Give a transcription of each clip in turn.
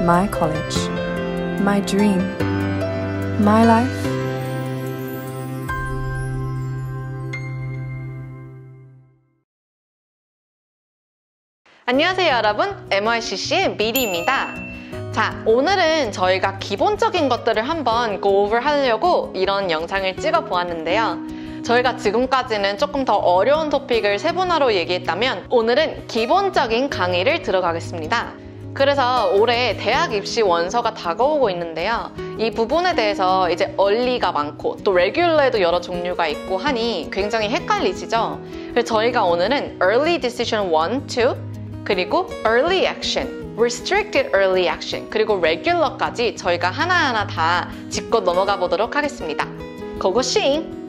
my college, my dream, my life. 안녕하세요 여러분. MRCC의 미리입니다. 자 오늘은 저희가 기본적인 것들을 한번 over 하려고 이런 영상을 찍어 보았는데요. 저희가 지금까지는 조금 더 어려운 토픽을 세분화로 얘기했다면 오늘은 기본적인 강의를 들어가겠습니다 그래서 올해 대학 입시 원서가 다가오고 있는데요. 이 부분에 대해서 이제 얼리가 많고 또 레귤러에도 여러 종류가 있고 하니 굉장히 헷갈리시죠? 그래서 저희가 오늘은 early decision 1, 2 그리고 early action, restricted early action, 그리고 regular까지 저희가 하나하나 다 짚고 넘어가 보도록 하겠습니다. 고고싱!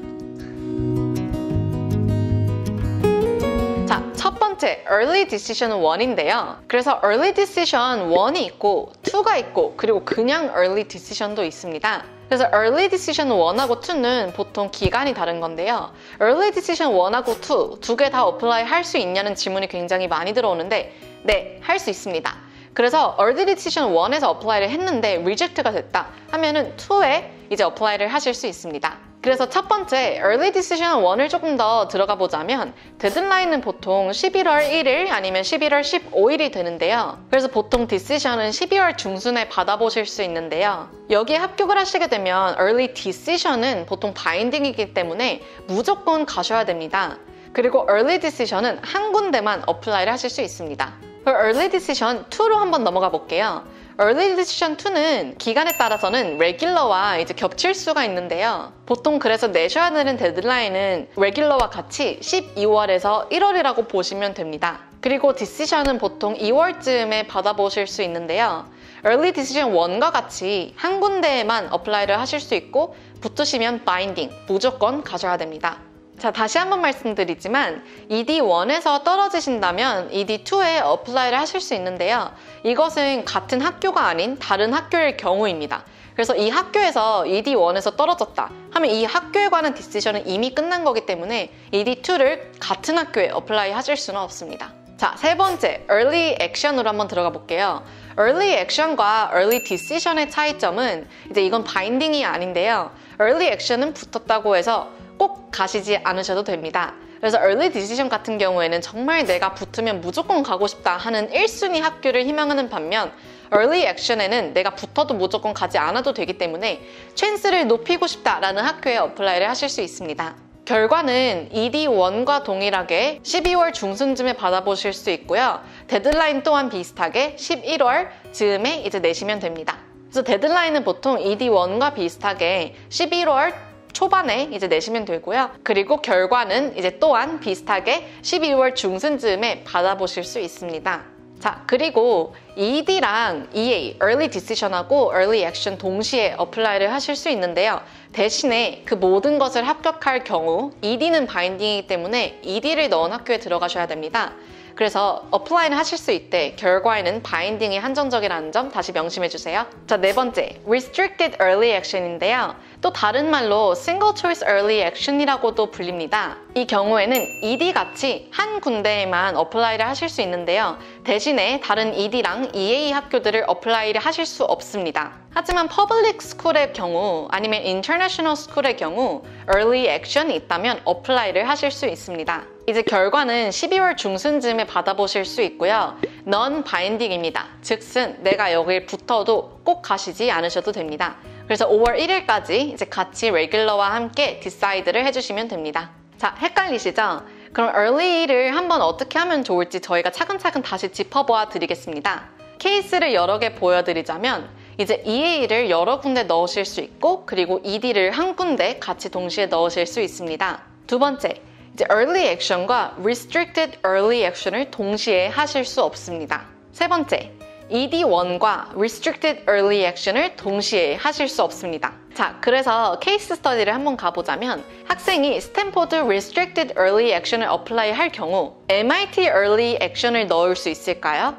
번째 early decision 1인데요. 그래서 early decision 1이 있고 2가 있고 그리고 그냥 early decision도 있습니다. 그래서 early decision 1하고 2는 보통 기간이 다른 건데요. early decision 1하고 2, 두 개다 apply 할수 있냐는 질문이 굉장히 많이 들어오는데 네, 할 수 있습니다. 그래서 early decision 1에서 apply를 했는데 reject가 됐다 하면은 2에 이제 apply를 하실 수 있습니다. 그래서 첫 번째 early decision 1을 조금 더 들어가 보자면 데드라인은 보통 11월 1일 아니면 11월 15일이 되는데요. 그래서 보통 decision은 12월 중순에 받아보실 수 있는데요. 여기에 합격을 하시게 되면 early decision은 보통 바인딩이기 때문에 무조건 가셔야 됩니다. 그리고 early decision은 한 군데만 apply를 하실 수 있습니다. early decision 2로 한번 넘어가 볼게요. Early Decision 2는 기간에 따라서는 regular와 이제 겹칠 수가 있는데요. 보통 그래서 내셔야 되는 데드라인은 regular와 같이 12월에서 1월이라고 보시면 됩니다. 그리고 decision은 보통 2월쯤에 받아보실 수 있는데요. Early Decision 1과 같이 한 군데에만 apply를 하실 수 있고 붙으시면 binding 무조건 가져야 됩니다. 자, 다시 한번 말씀드리지만 ED1에서 떨어지신다면 ED2에 apply를 하실 수 있는데요. 이것은 같은 학교가 아닌 다른 학교일 경우입니다. 그래서 이 학교에서 ED1에서 떨어졌다 하면 이 학교에 관한 decision은 이미 끝난 거기 때문에 ED2를 같은 학교에 apply 하실 수는 없습니다. 자, 세 번째, early action으로 한번 들어가 볼게요. early action과 early decision의 차이점은 이제 이건 binding이 아닌데요. early action은 붙었다고 해서 꼭 가시지 않으셔도 됩니다. 그래서 early decision 같은 경우에는 정말 내가 붙으면 무조건 가고 싶다 하는 1순위 학교를 희망하는 반면 early action에는 내가 붙어도 무조건 가지 않아도 되기 때문에 찬스를 높이고 싶다라는 학교에 apply를 하실 수 있습니다. 결과는 ED1과 동일하게 12월 중순쯤에 받아보실 수 있고요. 데드라인 또한 비슷하게 11월 즈음에 이제 내시면 됩니다. 그래서 데드라인은 보통 ED1과 비슷하게 11월 초반에 이제 내시면 되고요. 그리고 결과는 이제 또한 비슷하게 12월 중순쯤에 받아보실 수 있습니다. 자, 그리고 ED랑 EA, Early Decision하고 Early Action 동시에 apply를 하실 수 있는데요. 대신에 그 모든 것을 합격할 경우 ED는 binding이기 때문에 ED를 넣은 학교에 들어가셔야 됩니다. 그래서 apply는 하실 수 있되 결과에는 binding이 한정적이라는 점 다시 명심해 주세요. 자, 네 번째, Restricted Early Action인데요. 또 다른 말로 Single Choice Early Action이라고도 불립니다. 이 경우에는 ED-같이 한 군데에만 apply를 하실 수 있는데요. 대신에 다른 ED랑 EA 학교들을 apply를 하실 수 없습니다. 하지만 public school의 경우 아니면 international school의 경우 early action이 있다면 apply를 하실 수 있습니다. 이제 결과는 12월 중순쯤에 받아보실 수 있고요. non-binding입니다. 즉슨 내가 여길 붙어도 꼭 가시지 않으셔도 됩니다. 그래서 5월 1일까지 이제 같이 regular와 함께 decide를 해주시면 됩니다. 자, 헷갈리시죠? 그럼 early를 한번 어떻게 하면 좋을지 저희가 차근차근 다시 짚어보아 드리겠습니다. 케이스를 여러 개 보여드리자면 이제 EA를 여러 군데 넣으실 수 있고 그리고 ED를 한 군데 같이 동시에 넣으실 수 있습니다. 두 번째, 이제 early action과 restricted early action을 동시에 하실 수 없습니다. 세 번째, ED1과 restricted early action을 동시에 하실 수 없습니다. 자, 그래서 case study를 한번 가보자면 학생이 스탠포드 restricted early action을 apply 할 경우 MIT early action을 넣을 수 있을까요?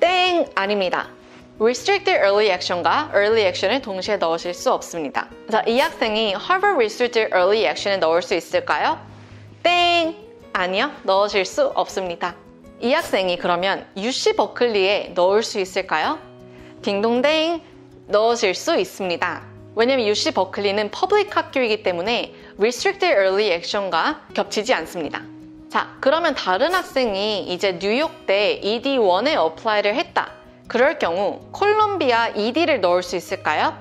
땡! 아닙니다. Restricted Early Action과 Early Action을 동시에 넣으실 수 없습니다. 자, 이 학생이 Harvard Restricted Early Action에 넣을 수 있을까요? 땡! 아니요, 넣으실 수 없습니다. 이 학생이 그러면 UC 버클리에 넣을 수 있을까요? 딩동댕 넣으실 수 있습니다. 왜냐면 UC 버클리는 public 학교이기 때문에 Restricted Early Action과 겹치지 않습니다. 자, 그러면 다른 학생이 이제 뉴욕대 ED1에 apply를 했다. 그럴 경우 콜롬비아 ED를 넣을 수 있을까요?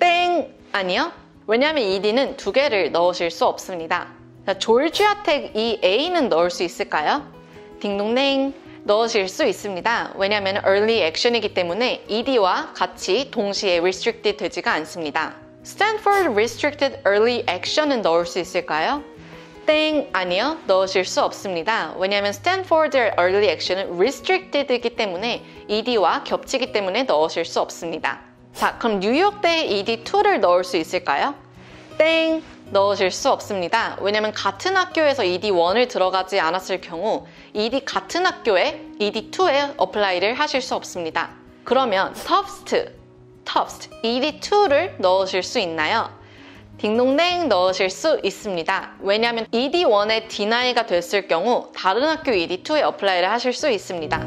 땡! 아니요. 왜냐하면 ED는 두 개를 넣으실 수 없습니다. 자, 졸지아텍 EA는 넣을 수 있을까요? 딩동댕! 넣으실 수 있습니다. 왜냐하면 early action이기 때문에 ED와 같이 동시에 restricted 되지가 않습니다. Stanford Restricted Early Action은 넣을 수 있을까요? 땡 아니요 넣으실 수 없습니다. 왜냐하면 Stanford Early Action은 restricted이기 때문에 ED와 겹치기 때문에 넣으실 수 없습니다. 자 그럼 뉴욕대 ED2를 넣을 수 있을까요? 땡 넣으실 수 없습니다. 왜냐하면 같은 학교에서 ED1을 들어가지 않았을 경우 ED 같은 학교에 ED2에 apply를 하실 수 없습니다. 그러면 Tufts, Tufts ED2를 넣으실 수 있나요? 딩동댕 넣으실 수 있습니다. 왜냐하면 ED1에 deny가 됐을 경우 다른 학교 ED2에 apply를 하실 수 있습니다.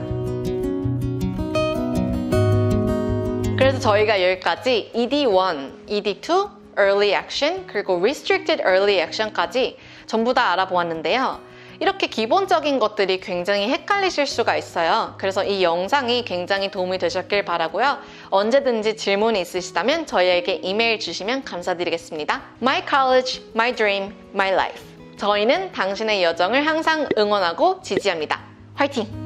그래서 저희가 여기까지 ED1, ED2, Early Action, 그리고 Restricted Early Action까지 전부 다 알아보았는데요. 이렇게 기본적인 것들이 굉장히 헷갈리실 수가 있어요. 그래서 이 영상이 굉장히 도움이 되셨길 바라고요. 언제든지 질문이 있으시다면 저희에게 이메일 주시면 감사드리겠습니다. My college, my dream, my life. 저희는 당신의 여정을 항상 응원하고 지지합니다. 화이팅!